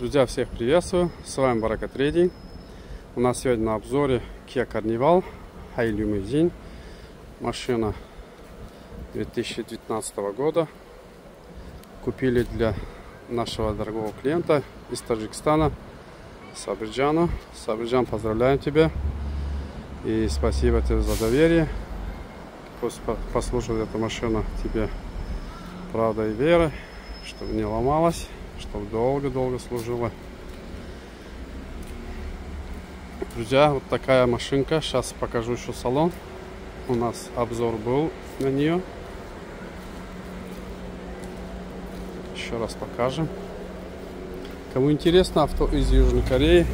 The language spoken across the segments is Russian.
Друзья, всех приветствую! С вами Барака Трейдинг. У нас сегодня на обзоре Kia Carnival High Limousine. Машина 2019 года. Купили для нашего дорогого клиента из Таджикистана, Сабриджана. Сабриджан, поздравляем тебя. И спасибо тебе за доверие. Пусть послушает эта машина тебе правда и вера, чтобы не ломалась чтобы долго-долго служила. Друзья, вот такая машинка. Сейчас покажу еще салон. У нас обзор был на нее. Еще раз покажем. Кому интересно авто из Южной Кореи,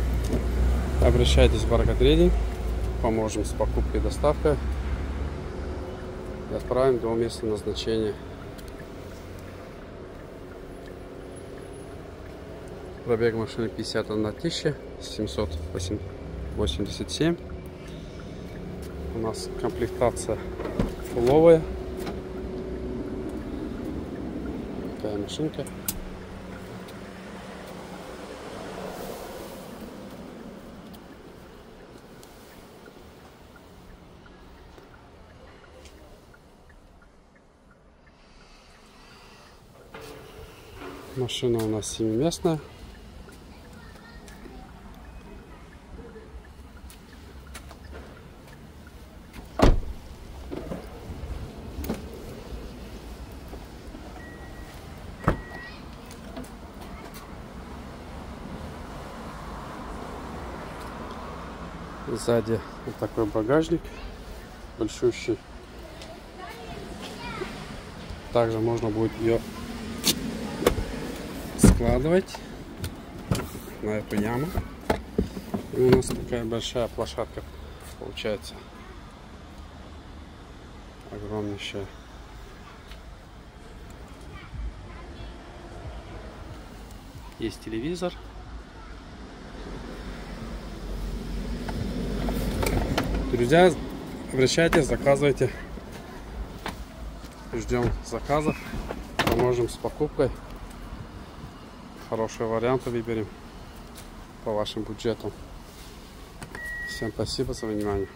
обращайтесь в Баркатрейдинг. Поможем с покупкой и доставкой. И отправим до места назначения. Пробег машины 51 тысяча 787. У нас комплектация фуловая. Такая машинка. Машина у нас семиместная. Сзади вот такой багажник большущий. Также можно будет ее складывать на эту яму. И у нас такая большая площадка получается. Огромнейшая. Есть телевизор. Друзья, обращайтесь, заказывайте. Ждем заказов. Поможем с покупкой. Хорошие варианты выберем по вашим бюджетам. Всем спасибо за внимание.